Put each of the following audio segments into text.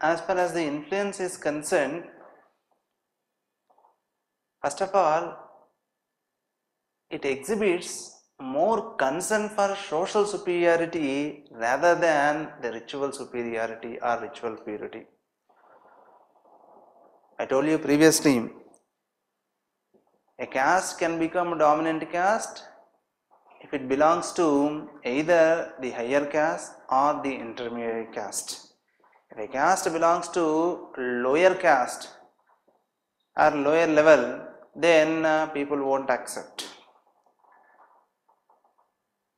as far as the influence is concerned, first of all, it exhibits more concern for social superiority rather than the ritual superiority or ritual purity. I told you previously, a caste can become a dominant caste if it belongs to either the higher caste or the intermediate caste. If a caste belongs to lower caste or lower level, then uh, people won't accept.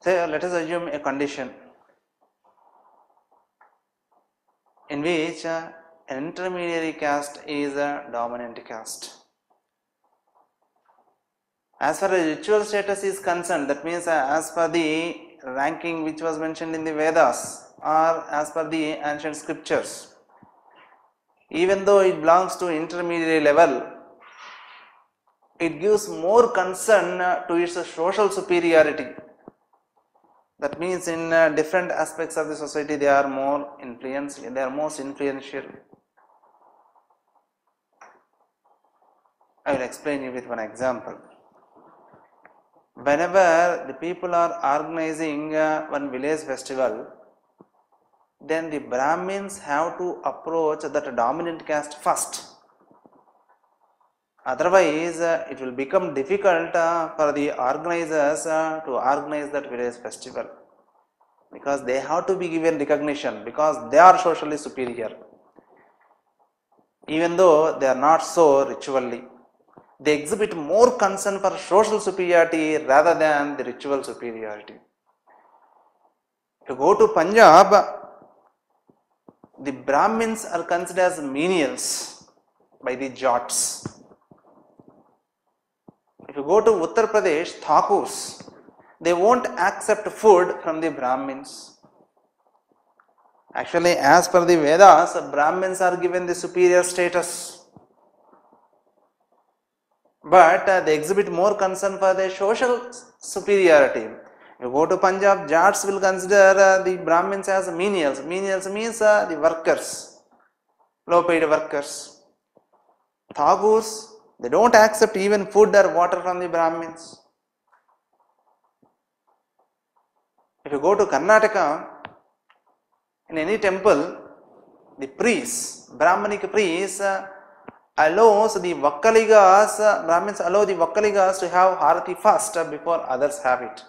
So let us assume a condition in which uh, an intermediary caste is a dominant caste. As far as ritual status is concerned, that means uh, as per the ranking which was mentioned in the Vedas or as per the ancient scriptures, even though it belongs to intermediary level, it gives more concern to its social superiority. That means in uh, different aspects of the society they are more influence, they are most influential. I will explain you with one example. Whenever the people are organizing uh, one village festival, then the Brahmins have to approach that dominant caste first. Otherwise, uh, it will become difficult uh, for the organizers uh, to organize that village festival. Because they have to be given recognition because they are socially superior. Even though they are not so ritually. They exhibit more concern for social superiority rather than the ritual superiority. To go to punjab the brahmins are considered as menials by the jats if you go to uttar pradesh thakurs they won't accept food from the Brahmins. Actually, as per the Vedas, Brahmins are given the superior status. But uh, they exhibit more concern for their social superiority. You go to Punjab, Jats will consider uh, the Brahmins as menials. Menials means uh, the workers, low paid workers. Thakurs, they don't accept even food or water from the Brahmins. If you go to Karnataka, in any temple, the priest, Brahmanic priest, uh, allows the Vakkaligas, uh, Brahmins allow the Vakkaligas to have Harati first before others have it.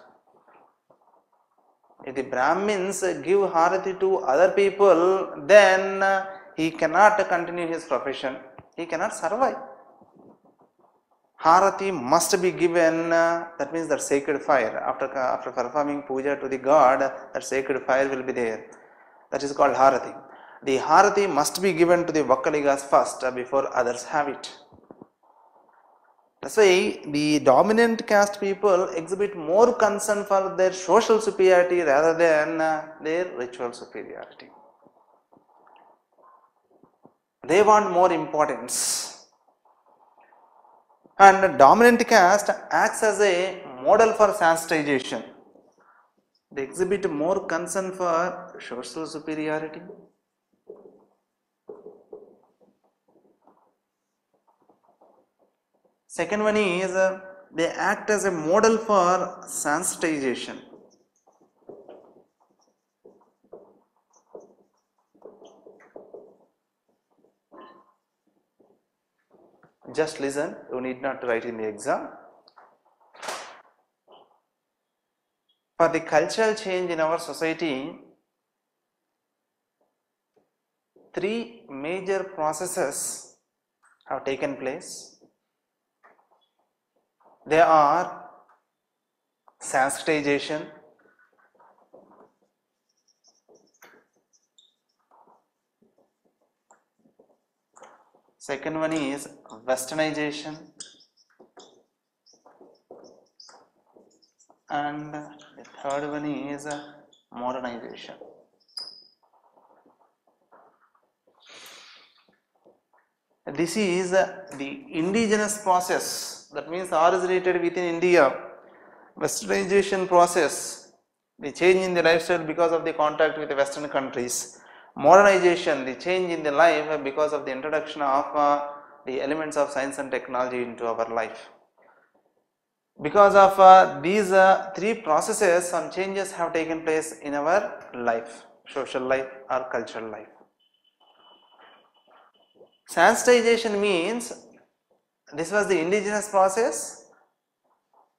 If the Brahmins give Harati to other people, then uh, he cannot continue his profession, he cannot survive. Harati must be given, uh, that means that sacred fire. After, after performing puja to the god, that sacred fire will be there. That is called Harati. The Harati must be given to the Vakkaligas first uh, before others have it. That's why the dominant caste people exhibit more concern for their social superiority rather than uh, their ritual superiority. They want more importance and dominant caste acts as a model for Sanskritization. They exhibit more concern for social superiority. Second one is uh, they act as a model for Sanskritization. Just listen, you need not write in the exam. For the cultural change in our society, three major processes have taken place. They are Sanskritization, Second one is westernization and the third one is modernization. This is the indigenous process that means originated within India. Westernization process, the change in the lifestyle because of the contact with the western countries. modernization, the change in the life because of the introduction of uh, the elements of science and technology into our life. Because of uh, these uh, three processes, some changes have taken place in our life, social life or cultural life. Sanskritization means this was the indigenous process,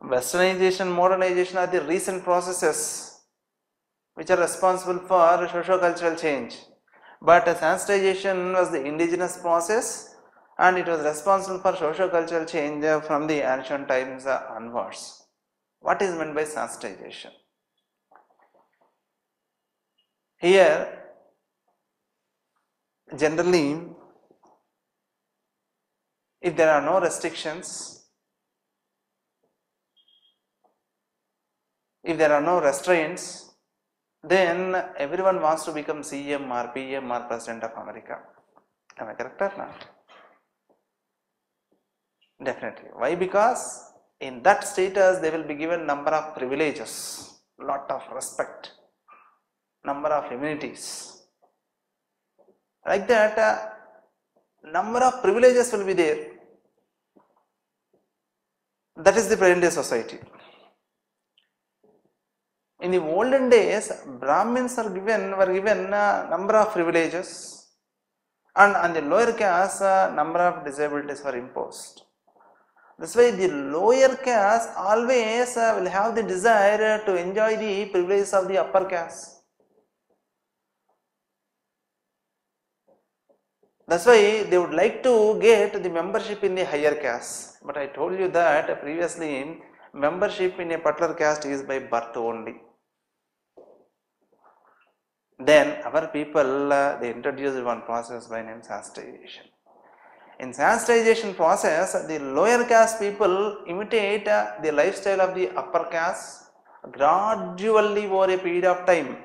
westernization, modernization are the recent processes which are responsible for socio-cultural change. But Sanskritization was the indigenous process and it was responsible for socio-cultural change uh, from the ancient times onwards. What is meant by Sanskritization? Here, generally, if there are no restrictions, if there are no restraints, then everyone wants to become CM or PM or President of America. Am I correct or not? Definitely. Why? Because in that status they will be given number of privileges, lot of respect, number of immunities. Like that, uh, number of privileges will be there. That is the present day society. In the olden days, Brahmins are given were given a number of privileges, and on the lower caste, a number of disabilities were imposed. That's why the lower caste always uh, will have the desire to enjoy the privileges of the upper caste. That's why they would like to get the membership in the higher caste. But I told you that previously in membership in a particular caste is by birth only. Then our people uh, they introduced one process by name Sanskritization. In Sanskritization process, the lower caste people imitate uh, the lifestyle of the upper caste gradually over a period of time.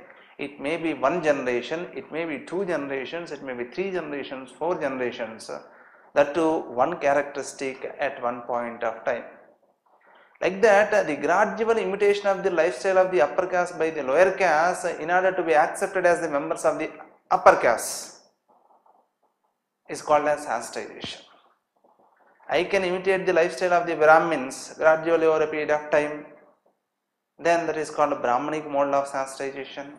It may be one generation, it may be two generations, it may be three generations, four generations. that to one characteristic at one point of time. Like that, the gradual imitation of the lifestyle of the upper caste by the lower caste in order to be accepted as the members of the upper caste is called as Sanskritization. I can imitate the lifestyle of the Brahmins gradually over a period of time, then that is called a Brahmanic model of Sanskritization.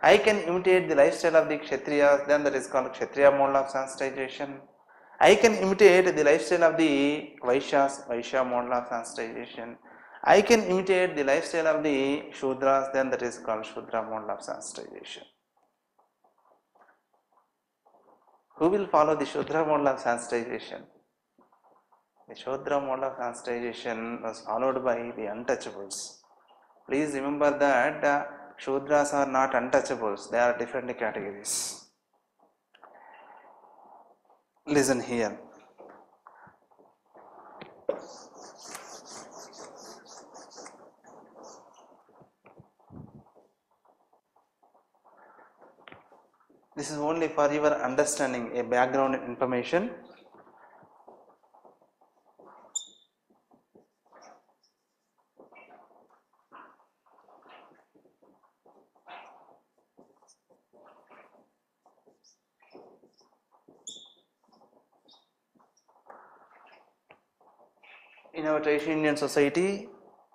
I can imitate the lifestyle of the Kshatriyas, then that is called Kshatriya mode of Sanskritization. I can imitate the lifestyle of the Vaishyas, Vaishya mode of Sanskritization. I can imitate the lifestyle of the Shudras, then that is called Shudra mode of Sanskritization. Who will follow the Shudra mode of Sanskritization? The Shudra mode of Sanskritization was followed by the untouchables. Please remember that uh, Shudras are not untouchables, they are different categories. Listen here. This is only for your understanding, a background information. In our traditional Indian society,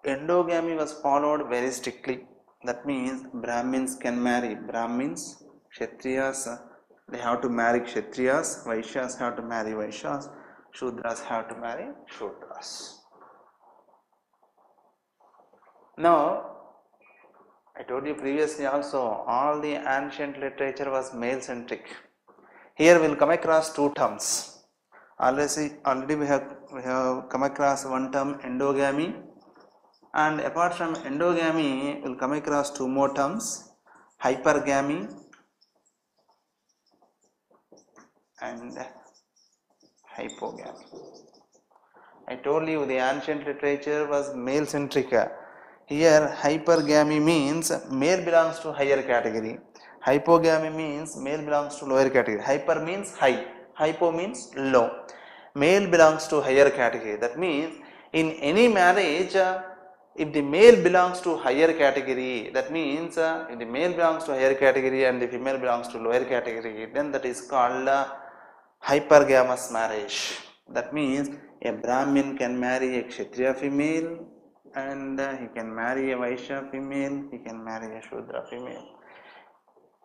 endogamy was followed very strictly. That means Brahmins can marry Brahmins, Kshatriyas, they have to marry Kshatriyas, Vaishyas have to marry Vaishyas, Shudras have to marry Shudras. Now, I told you previously also, all the ancient literature was male centric. Here we will come across two terms. Already, already we have we have come across one term endogamy, and apart from endogamy, we will come across two more terms hypergamy and hypogamy. I told you the ancient literature was male centric. Here, hypergamy means male belongs to higher category. Hypogamy means male belongs to lower category. Hyper means high, hypo means low. Male belongs to higher category. That means in any marriage, uh, if the male belongs to higher category, that means uh, if the male belongs to higher category and the female belongs to lower category, then that is called uh, hypergamous marriage. That means a Brahmin can marry a Kshatriya female and uh, he can marry a Vaishya female, he can marry a Shudra female.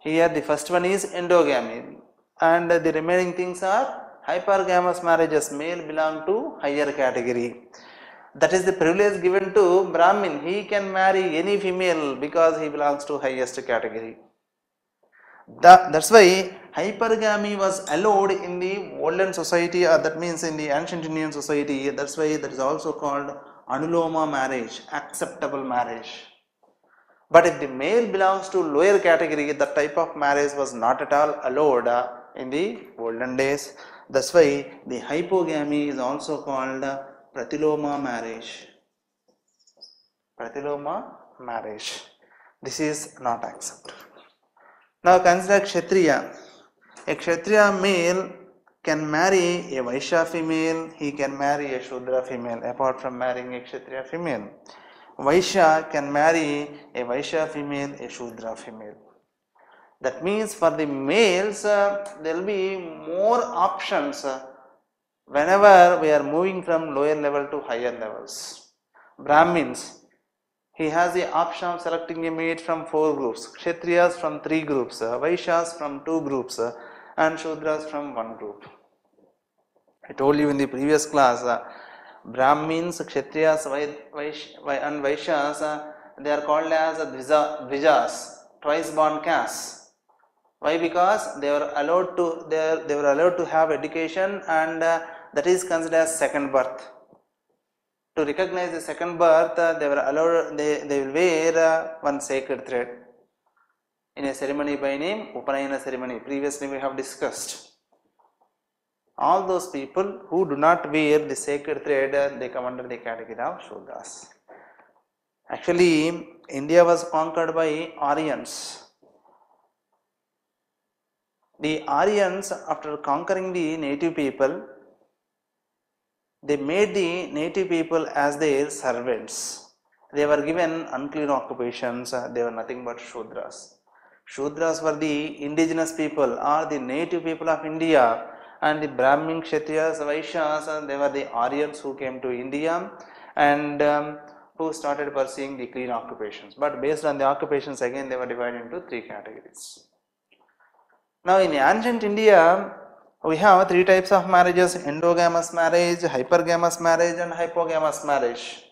Here the first one is endogamy and the remaining things are hypergamous marriages, male belong to higher category. That is the privilege given to Brahmin, he can marry any female because he belongs to highest category. That, that's why hypergamy was allowed in the olden society or that means in the ancient Indian society that's why that is also called anuloma marriage acceptable marriage but if the male belongs to lower category that type of marriage was not at all allowed uh, in the olden days that's why the hypogamy is also called pratiloma marriage pratiloma marriage this is not acceptable now consider Kshatriya. A Kshatriya male can marry a Vaishya female, he can marry a Shudra female apart from marrying a Kshatriya female. Vaishya can marry a Vaishya female, a Shudra female. That means for the males uh, there will be more options uh, whenever we are moving from lower level to higher levels. Brahmins he has the option of selecting a mate from four groups kshatriyas from three groups uh, vaishyas from two groups and shudras from one group i told you in the previous class uh, brahmins kshatriyas and vaishyas uh, they are called as dvija- dvijas twice born castes why because they were allowed to they, they were allowed to have education and uh, that is considered as second birth to recognize the second birth, uh, they were allowed, they, they will wear uh, one sacred thread in a ceremony by name Upanayana ceremony. Previously, we have discussed. All those people who do not wear the sacred thread, uh, they come under the category of Shudras. Actually, India was conquered by Aryans. The Aryans, after conquering the native people, they made the native people as their servants. They were given unclean occupations, uh, they were nothing but Shudras. Shudras were the indigenous people or the native people of India, and the Brahmin, Kshatriyas, Vaishyas, uh, they were the Aryans who came to India and um, who started pursuing the clean occupations. But based on the occupations, again, they were divided into three categories. Now, in ancient India, we have three types of marriages endogamous marriage, hypergamous marriage, and hypogamous marriage.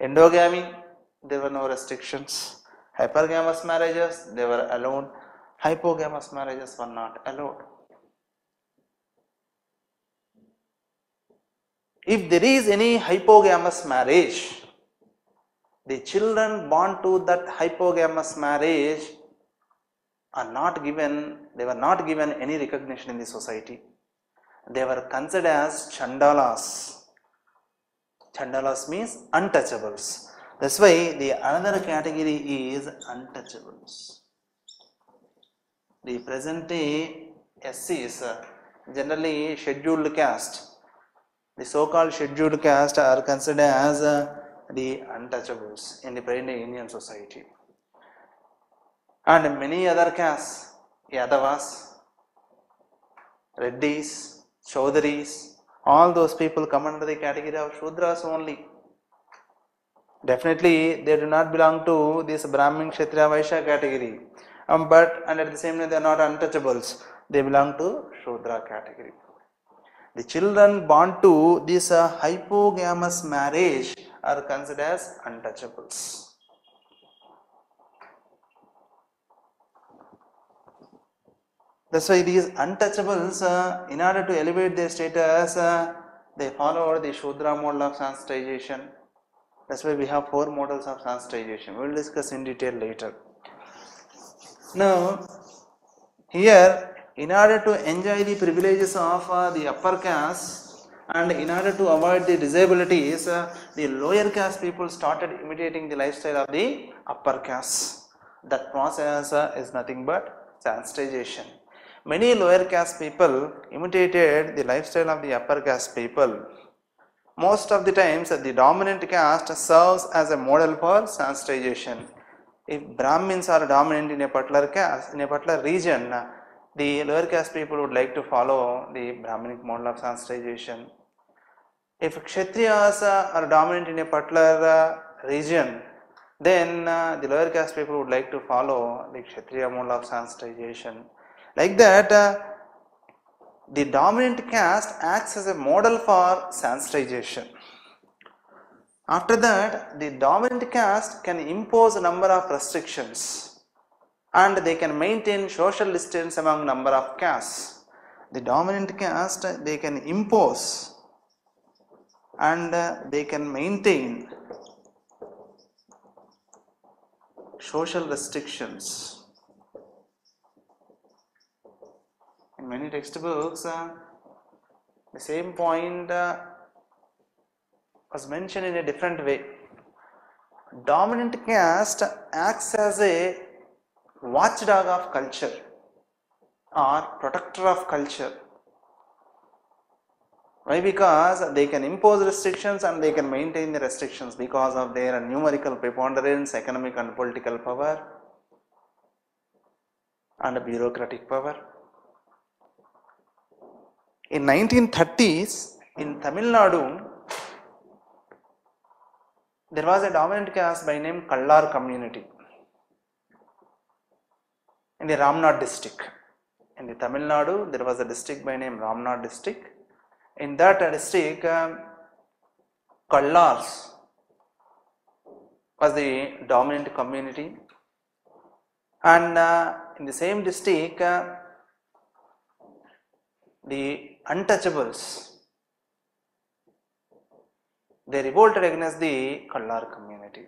Endogamy, there were no restrictions. Hypergamous marriages, they were allowed. Hypogamous marriages were not allowed. If there is any hypogamous marriage, the children born to that hypogamous marriage are not given, they were not given any recognition in the society. They were considered as chandalas. Chandalas means untouchables. That's why the another category is untouchables. The present day SCs, uh, generally scheduled caste, the so-called scheduled caste are considered as uh, the untouchables in the present Indian society and many other castes, Yadavas, Reddis, Chaudharis, all those people come under the category of Shudras only. Definitely, they do not belong to this Brahmin, Kshatriya, Vaishya category. Um, but and at the same time, they are not untouchables. They belong to Shudra category. The children born to this uh, hypogamous marriage are considered as untouchables. That's why these untouchables, uh, in order to elevate their status, uh, they follow the Shudra model of Sanskritization. That's why we have four models of Sanskritization. We will discuss in detail later. Now, here, in order to enjoy the privileges of uh, the upper caste and in order to avoid the disabilities, uh, the lower caste people started imitating the lifestyle of the upper caste. That process uh, is nothing but Sanskritization. Many lower caste people imitated the lifestyle of the upper caste people. most of the times the dominant caste serves as a model for Sanskritization. If Brahmins are dominant in a particular caste, in a particular region, the lower caste people would like to follow the Brahminic model of Sanskritization. If Kshatriyas are dominant in a particular uh, region, then uh, the lower caste people would like to follow the Kshatriya model of Sanskritization. Like that, uh, the dominant caste acts as a model for Sanskritization. After that, the dominant caste can impose a number of restrictions and they can maintain social distance among number of castes. The dominant caste they can impose and uh, they can maintain social restrictions. In many textbooks, uh, the same point uh, was mentioned in a different way. Dominant caste acts as a watchdog of culture or protector of culture. Why? Because they can impose restrictions and they can maintain the restrictions because of their numerical preponderance, economic and political power, and bureaucratic power. In 1930s, in Tamil Nadu, there was a dominant caste by name Kallar community in the Ramnad district. In the Tamil Nadu, there was a district by name Ramnad district. In that district, um, Kallars was the dominant community, and uh, in the same district, uh, the untouchables they revolted against the Kallar community.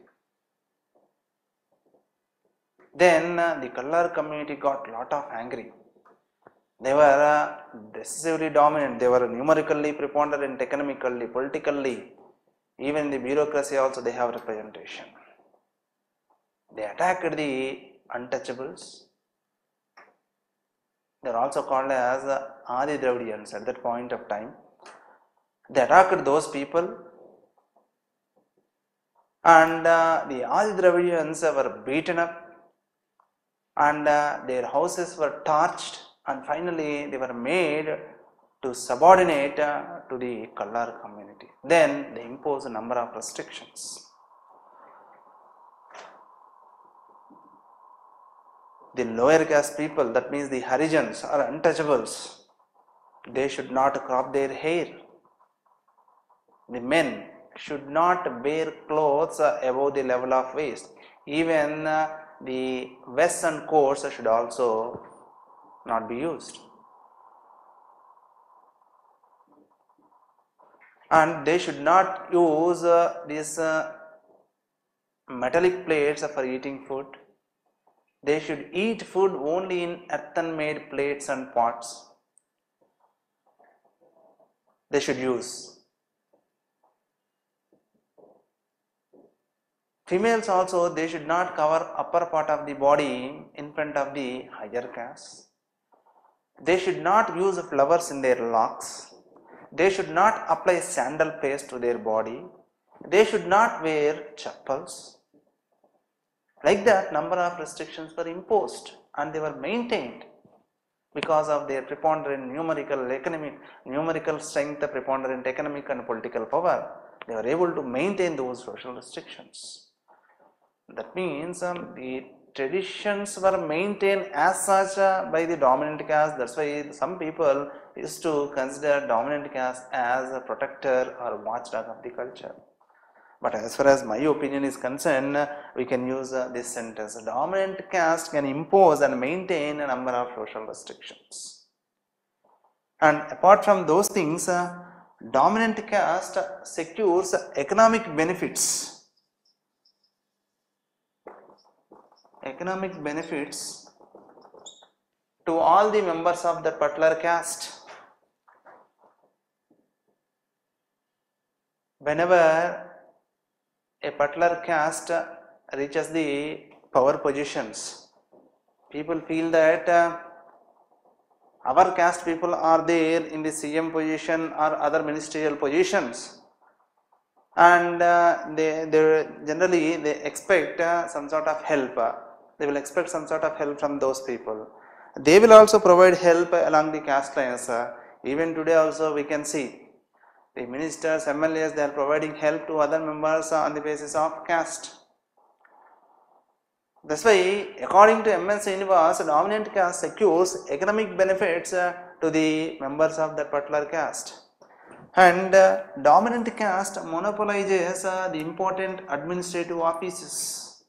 Then uh, the Kallar community got a lot of angry. They were uh, decisively dominant, they were numerically preponderant, economically, politically, even in the bureaucracy also they have representation. They attacked the untouchables. They are also called as uh, Adi Dravidians at that point of time. They attacked those people and uh, the Adi Dravidians were beaten up and uh, their houses were torched and finally they were made to subordinate uh, to the Kallar community. Then they imposed a number of restrictions. The lower caste people, that means the Harijans or untouchables, they should not crop their hair. The men should not wear clothes above the level of waist. Even uh, the vests and coats should also not be used. And they should not use uh, these uh, metallic plates for eating food. They should eat food only in earthen made plates and pots. They should use. Females also they should not cover upper part of the body in front of the higher caste. They should not use flowers in their locks. They should not apply sandal paste to their body. They should not wear chappals. Like that, number of restrictions were imposed and they were maintained because of their preponderant numerical economic numerical strength, preponderant economic and political power. They were able to maintain those social restrictions. That means um, the traditions were maintained as such uh, by the dominant caste. That's why some people used to consider dominant caste as a protector or watchdog of the culture. But as far as my opinion is concerned, we can use uh, this sentence. Dominant caste can impose and maintain a number of social restrictions. And apart from those things, uh, dominant caste secures economic benefits economic benefits to all the members of that particular caste. Whenever a particular caste reaches the power positions, people feel that uh, our caste people are there in the CM position or other ministerial positions and uh, they, they generally they expect uh, some sort of help. uh, they will expect some sort of help from those people. They will also provide help along the caste lines. uh, even today also we can see the ministers, MLAs, they are providing help to other members on the basis of caste. That's why, according to M.N. Srinivas, dominant caste secures economic benefits uh, to the members of that particular caste. And uh, dominant caste monopolizes uh, the important administrative offices.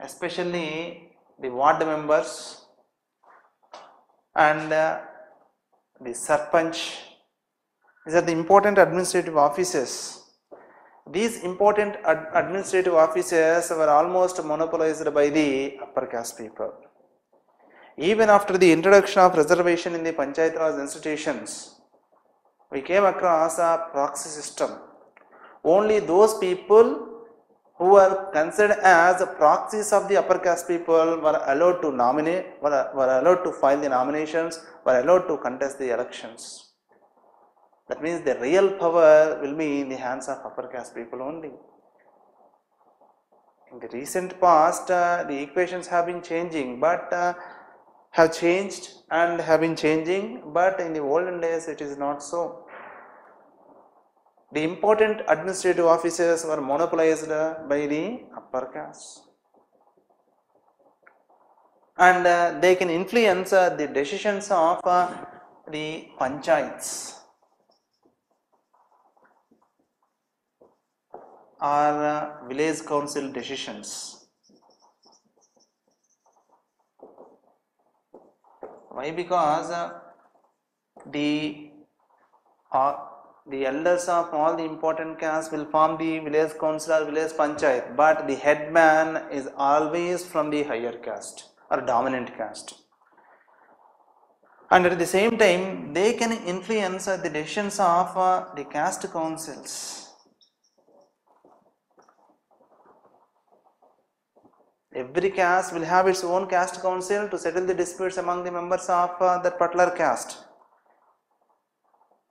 Especially the ward members and uh, the sarpanch these are the important administrative offices. These important ad- administrative offices were almost monopolized by the upper caste people. Even after the introduction of reservation in the Panchayat Raj institutions, we came across a proxy system. Only those people who were considered as proxies of the upper caste people were allowed to nominate, were, were allowed to file the nominations, were allowed to contest the elections. That means the real power will be in the hands of upper caste people only. In the recent past, uh, the equations have been changing, but uh, have changed and have been changing, but in the olden days it is not so. The important administrative offices were monopolized by the upper caste. And uh, they can influence uh, the decisions of uh, the panchayats. or uh, village council decisions. Why? Because uh, the uh, the elders of all the important castes will form the village council or village panchayat, but the headman is always from the higher caste or dominant caste. And at the same time, they can influence the decisions of uh, the caste councils. Every caste will have its own caste council to settle the disputes among the members of uh, that particular caste.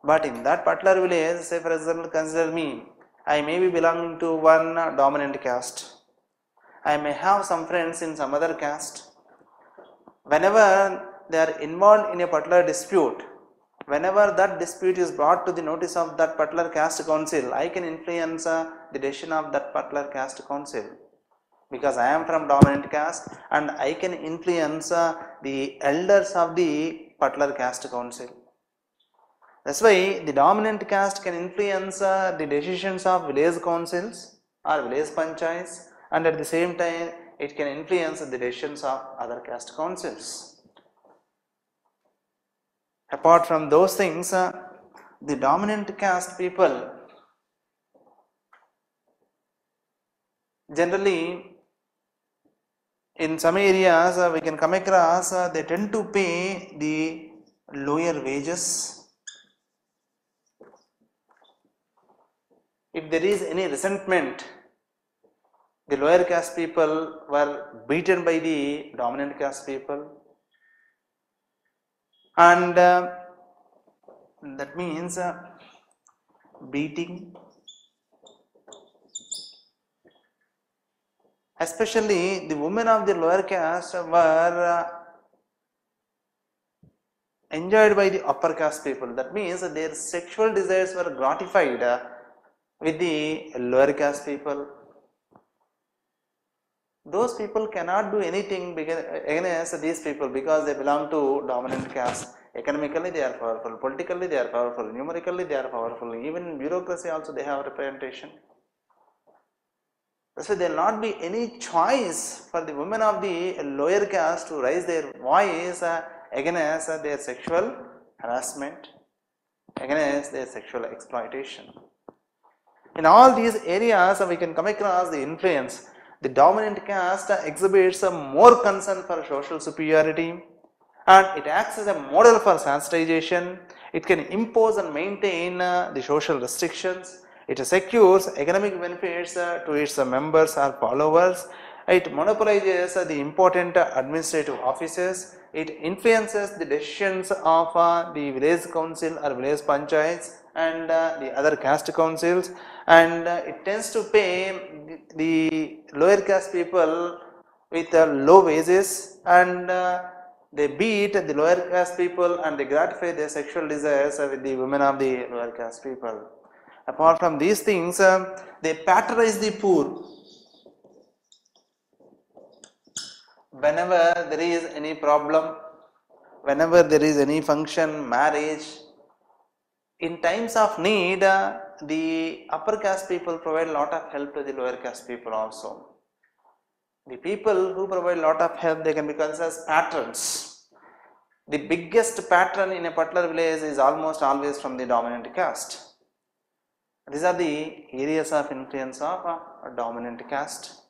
But in that particular village, say for example, consider me, I may be belonging to one dominant caste. I may have some friends in some other caste. Whenever they are involved in a particular dispute, whenever that dispute is brought to the notice of that particular caste council, I can influence uh, the decision of that particular caste council because I am from dominant caste and I can influence uh, the elders of the particular caste council. That's why the dominant caste can influence uh, the decisions of village councils or village panchayats and at the same time it can influence the decisions of other caste councils. Apart from those things, uh, the dominant caste people generally in some areas uh, we can come across uh, they tend to pay the lower wages if there is any resentment the lower caste people were beaten by the dominant caste people. And uh, that means uh, beating. Especially the women of the lower caste were uh, enjoyed by the upper caste people. That means their sexual desires were gratified uh, with the lower caste people. Those people cannot do anything against these people because they belong to dominant caste. Economically they are powerful. Politically they are powerful. Numerically they are powerful. Even in bureaucracy also they have representation. So there will not be any choice for the women of the lower caste to raise their voice against their sexual harassment, against their sexual exploitation. In all these areas, uh, we can come across the influence. The dominant caste uh, exhibits a more concern for social superiority and it acts as a model for Sanskritization. It can impose and maintain uh, the social restrictions it secures economic benefits uh, to its uh, members or followers it monopolizes the important administrative offices, it influences the decisions of uh, the village council or village panchayats and uh, the other caste councils and uh, it tends to pay the lower caste people with uh, low wages and uh, they beat the lower caste people and they gratify their sexual desires with the women of the lower caste people. Apart from these things, um, they patronize the poor. Whenever there is any problem, whenever there is any function, marriage, in times of need, uh, the upper caste people provide a lot of help to the lower caste people also. The people who provide a lot of help, they can be considered as patrons. The biggest patron in a particular village is almost always from the dominant caste. These are the areas of influence of a dominant caste.